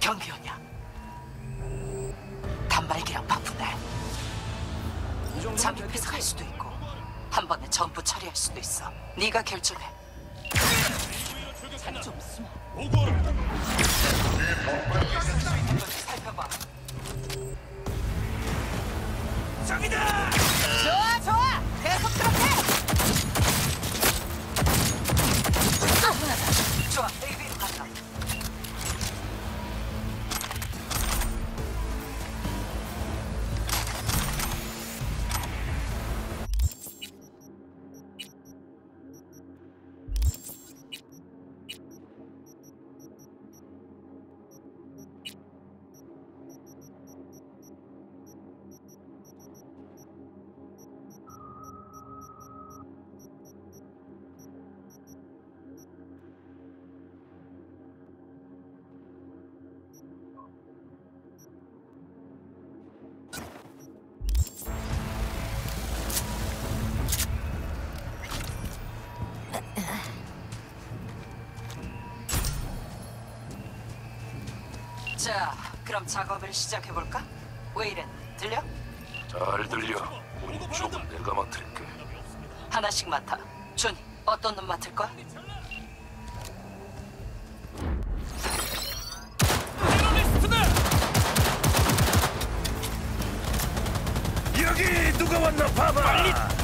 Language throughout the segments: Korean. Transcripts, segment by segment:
경비원이야. 단말기랑 바쁘네. 잠입해서 갈 수도 있고 한 번에 전부 처리할 수도 있어. 네가 결정해. 좀 숨어. 살펴봐. 좋아 좋아 계속 그렇 자, 그럼 작업을 시작해 볼까? 왜 이래? 들려? 잘 들려. 문 쪽은 내가 맡을게. 하나씩 맡아. 준이, 어떤 놈 맡을 거야? 여기 누가 왔나 봐봐. 빨리.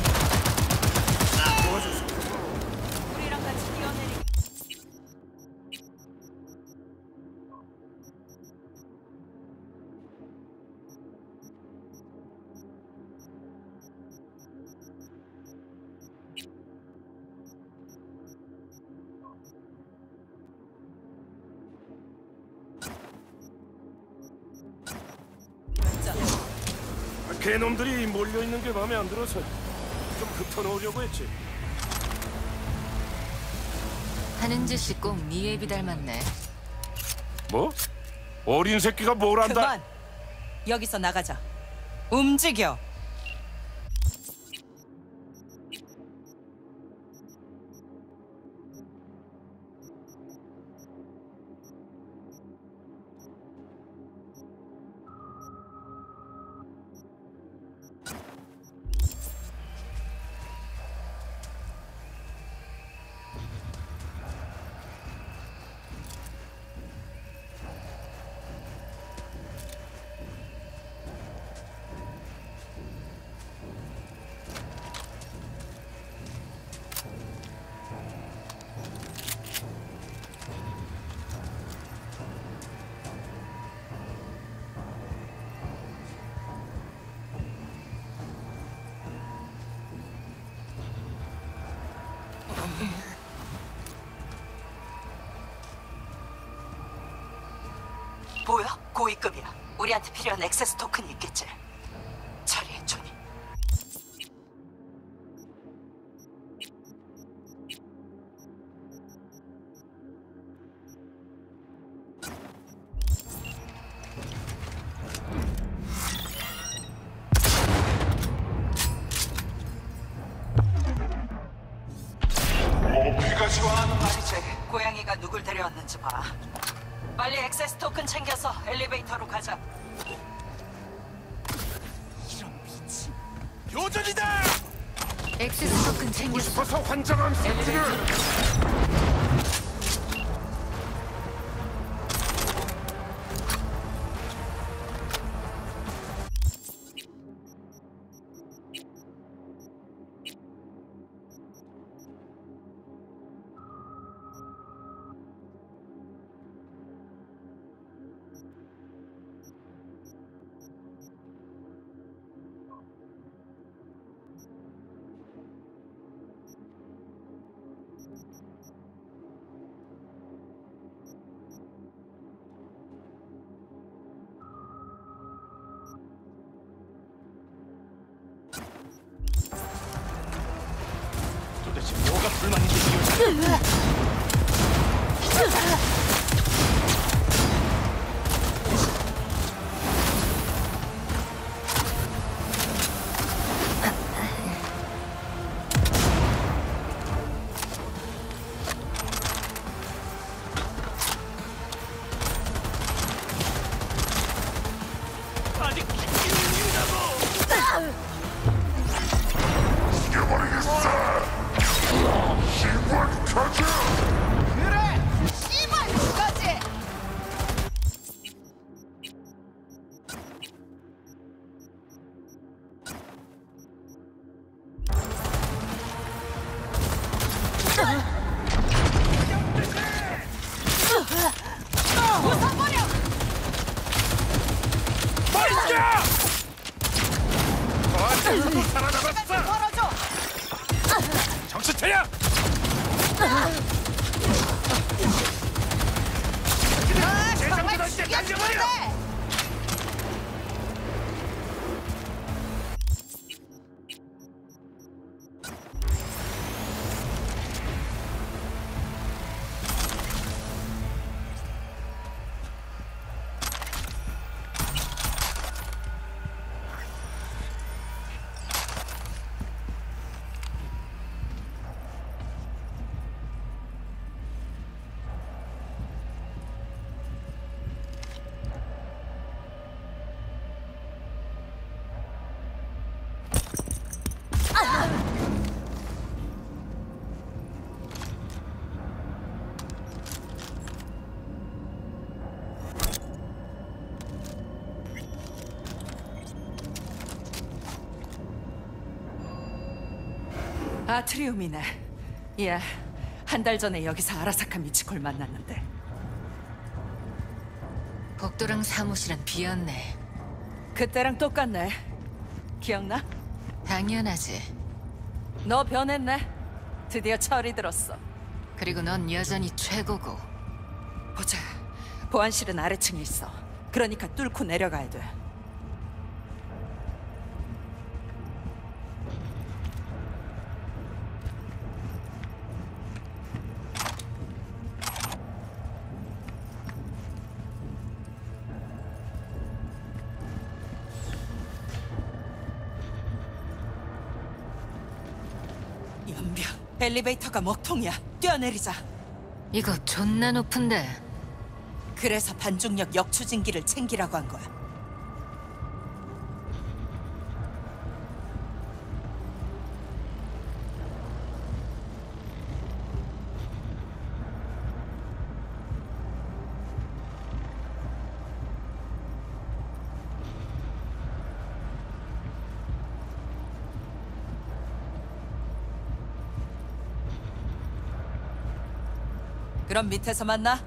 개놈들이 몰려 있는 게 마음에 안 들어서 좀 흩어놓으려고 했지. 하는 짓이 꼭 네 애비 닮았네. 뭐? 어린 새끼가 뭘 안다? 그만 여기서 나가자 움직여 고위급이야. 우리한테 필요한 액세스 토큰이 있겠지. 처리해, 준이. 말이지. 고양이가 누굴 데려왔는지 봐. 빨리 액세스 토큰 챙겨서 엘리베이터로 가자. 요전이다. 엑세스 토큰. 싶어서 환장한 새끼를. 불만 인지 이유지? 언제부터야? 재정전한테 날려 아트리움이네. 예, 한 달 전에 여기서 아라사카 미치콜 만났는데 복도랑 사무실은 비었네. 그때랑 똑같네. 기억나? 당연하지. 너 변했네. 드디어 철이 들었어. 그리고 넌 여전히 최고고. 보자. 보안실은 아래층에 있어. 그러니까 뚫고 내려가야 돼. 연병. 엘리베이터가 먹통이야. 뛰어내리자. 이거 존나 높은데. 그래서 반중력 역추진기를 챙기라고 한 거야. 그럼 밑에서 만나.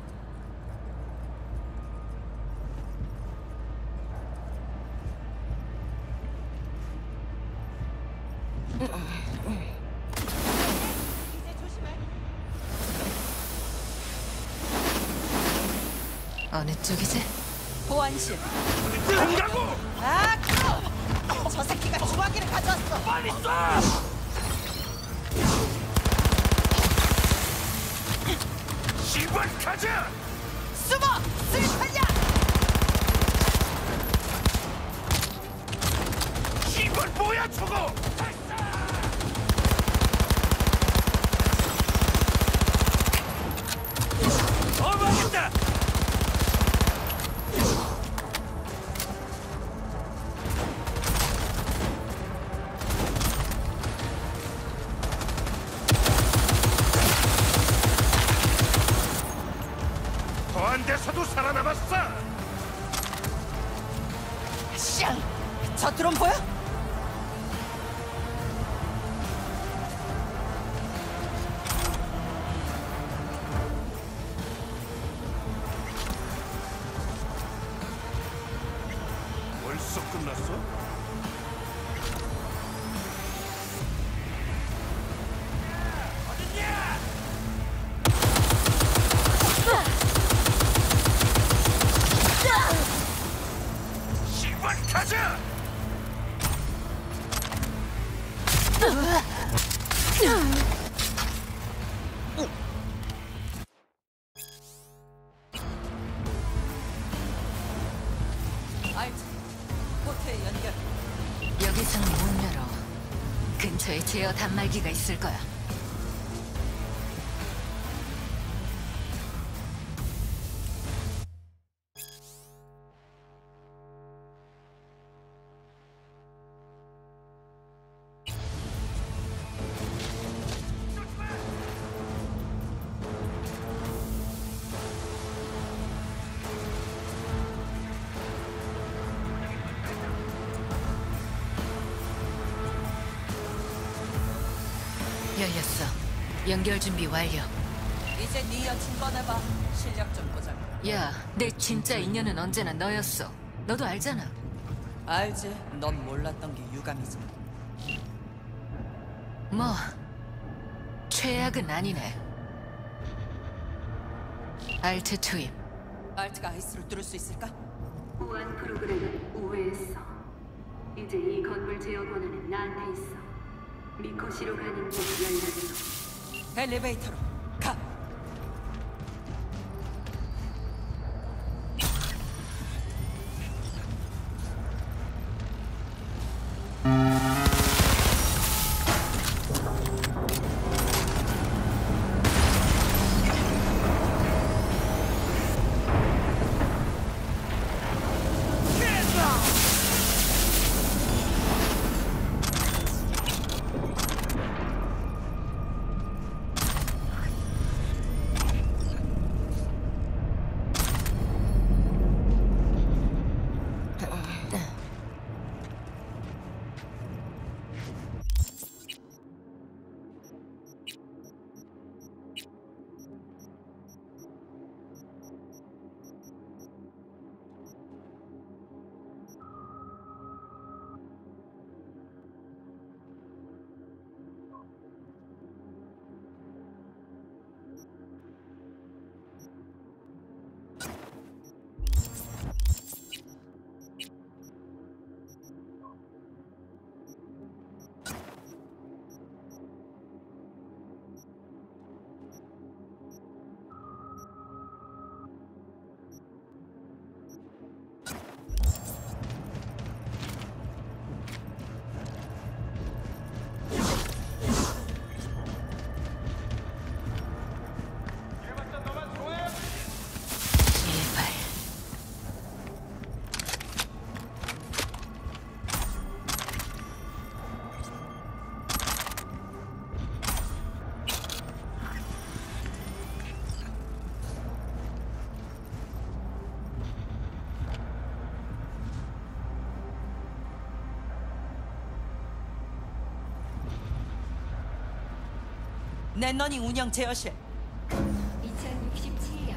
어느 쪽이지? 보안실. 시발 뭐야 벌써 끝났어? 제어 단말기가 있을 거야. 연결 준비 완료. 이제 네 여친 꺼내봐. 실력 좀 보자. 야, 내 진짜 인연은 언제나 너였어. 너도 알잖아. 알지. 넌 몰랐던 게 유감이지. 뭐, 최악은 아니네. 알트 투입. 알트가 아이스를 뚫을 수 있을까? 보안 프로그램은 우회했어. 이제 이 건물 제어 권한은 나한테 있어. 미코시로 가는 길. 엘 리 넷너닝 운영 제어실. 2067년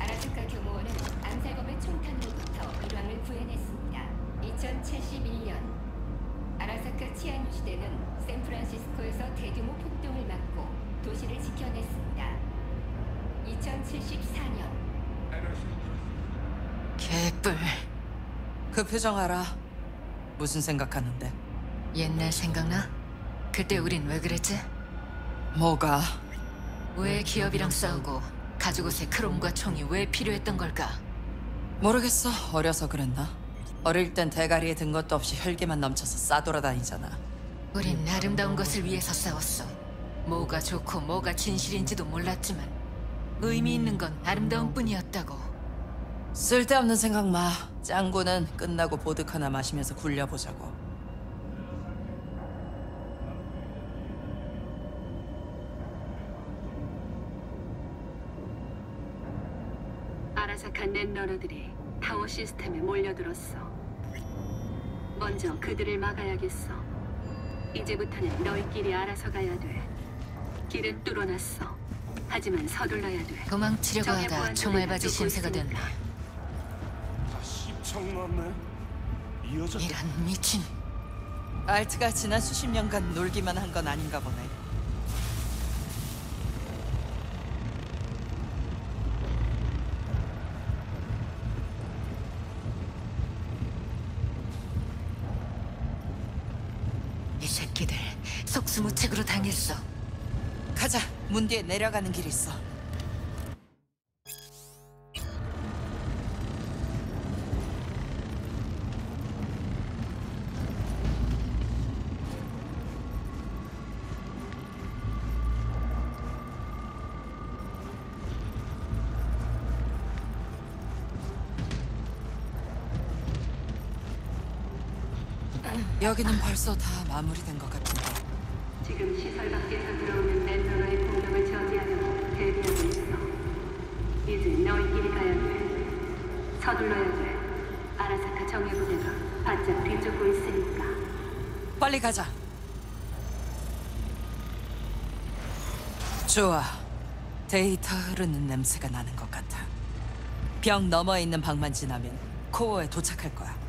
아라스카 교무원은 암살범의 총탄으로부터 일왕을 구해냈습니다. 2071년 아라사카 치안 유지대는 샌프란시스코에서 대규모 폭동을 막고 도시를 지켜냈습니다. 2074년 개뿔. 그 표정 알아. 무슨 생각하는데? 옛날 생각나? 그때 우린 왜 그랬지? 뭐가? 왜 기업이랑 싸우고 가죽 옷에 크롬과 총이 왜 필요했던 걸까? 모르겠어. 어려서 그랬나? 어릴 땐 대가리에 든 것도 없이 혈기만 넘쳐서 싸돌아다니잖아. 우린 아름다운 것을 위해서 싸웠어. 뭐가 좋고 뭐가 진실인지도 몰랐지만 의미 있는 건 아름다운 뿐이었다고. 쓸데없는 생각 마. 짱구는 끝나고 보드카 하나 마시면서 굴려보자고. 넷러너들이 타워 시스템에 몰려들었어. 먼저 그들을 막아야겠어. 이제부터는 너희끼리 알아서 가야 돼. 길은 뚫어놨어. 하지만 서둘러야 돼. 도망치려고 하다 총알바지 신세가 됐네. 났네. 이 여자 이런 미친. 알트가 지난 수십 년간 놀기만 한 건 아닌가 보네. 이 새끼들 당했어. 가자. 문 뒤에 내려가는 길 있어. 여기는 벌써 다 마무리된 것 같은데. 지금 시설 밖에서 들어오는 넷러너의 공격을 저지하려고 대비하고 있어. 이제 너희끼리 가야 돼. 서둘러야 돼. 아라사카 정예부대가 바짝 뒤쫓고 있으니까. 빨리 가자. 좋아. 데이터 흐르는 냄새가 나는 것 같아. 벽 너머에 있는 방만 지나면 코어에 도착할 거야.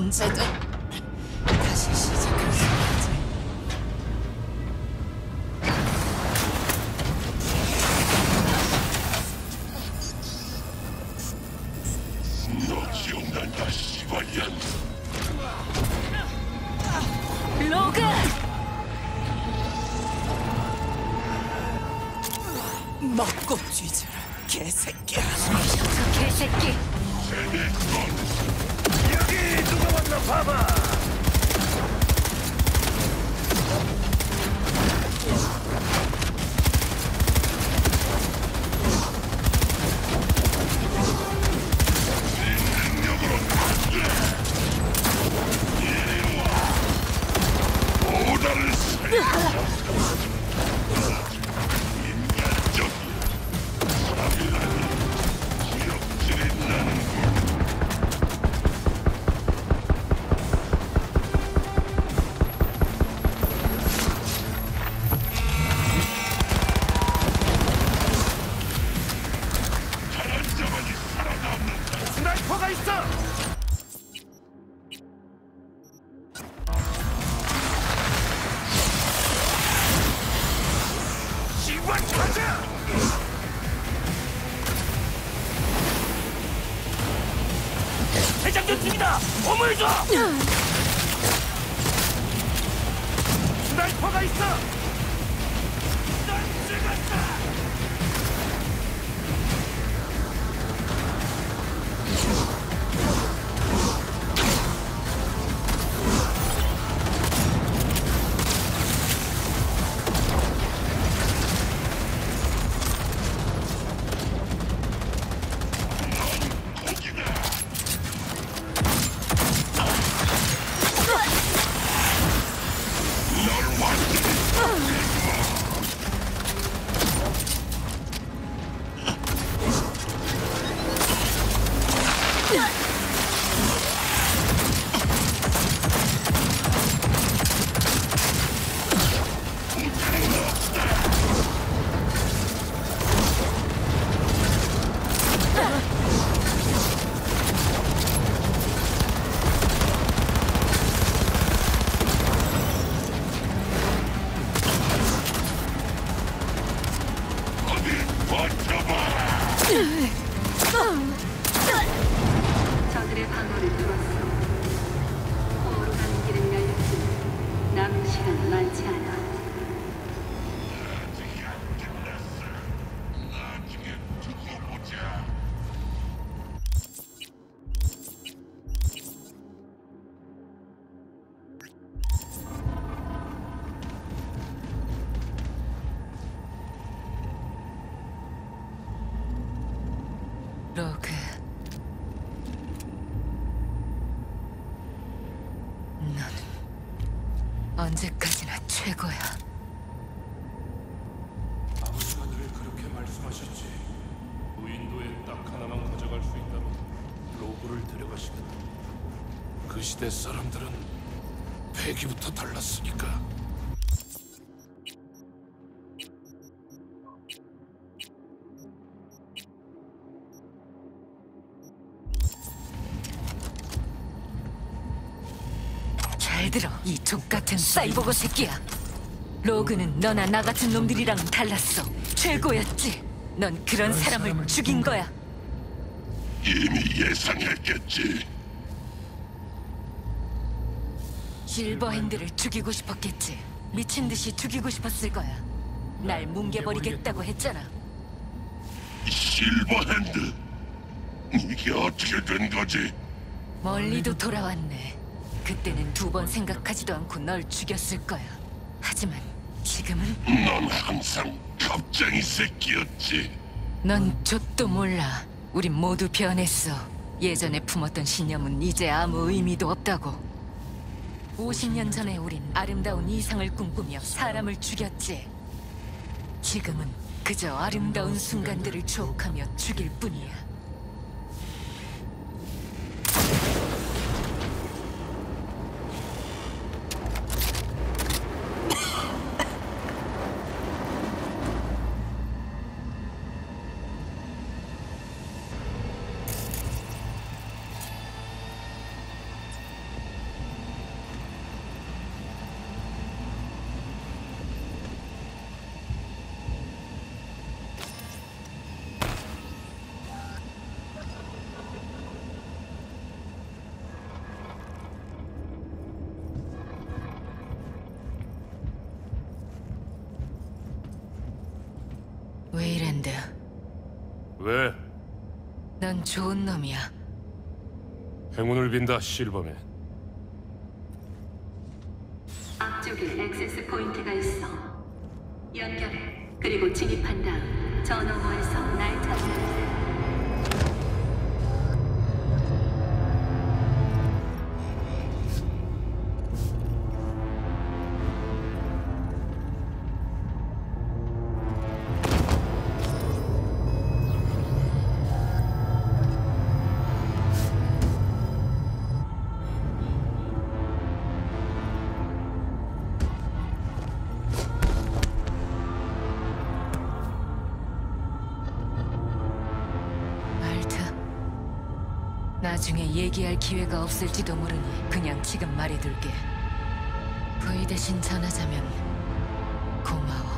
언제 대장전 중이다! 몸을 줘! 스나이퍼 가 언제까지나 최고야. 아버지가 늘 그렇게 말씀하셨지. 무인도에 딱 하나만 가져갈 수 있다면 로그를 데려가시겠다. 그 시대 사람들은 패기부터 달랐으니까. 잘 들어, 이 족같은 사이보그 새끼야. 로그는 너나 나 같은 놈들이랑 달랐어. 최고였지. 넌 그런 사람을 죽인 거야. 이미 예상했겠지. 실버핸드를 죽이고 싶었겠지. 미친 듯이 죽이고 싶었을 거야. 날 뭉개버리겠다고 했잖아. 실버핸드. 이게 어떻게 된 거지? 멀리도 돌아왔네. 그때는 두 번 생각하지도 않고 널 죽였을 거야. 하지만 지금은 넌 항상 겁쟁이 새끼였지. 넌 좆도 몰라. 우린 모두 변했어. 예전에 품었던 신념은 이제 아무 의미도 없다고. 50년 전에 우린 아름다운 이상을 꿈꾸며 사람을 죽였지. 지금은 그저 아름다운 순간들을 추억하며 죽일 뿐이야. 왜? 넌 좋은 놈이야. 행운을 빈다, 실버맨. 앞쪽에 액세스 포인트가 있어. 연결해. 그리고 진입한 다음 저 너머에서 나중에 얘기할 기회가 없을지도 모르니 그냥 지금 말해둘게. V 대신 전하자면 고마워.